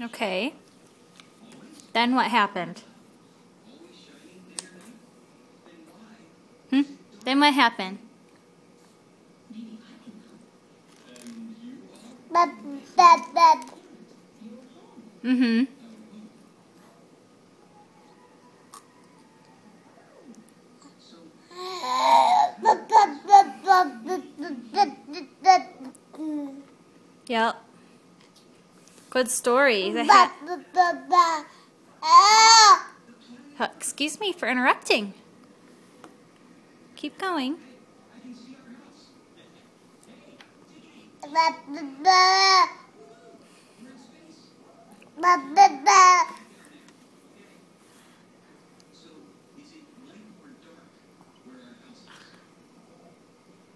Okay. Then what happened? Hmm? Then what happened? Mm-hmm. Yep. Good story. Ah! Excuse me for interrupting. Keep going.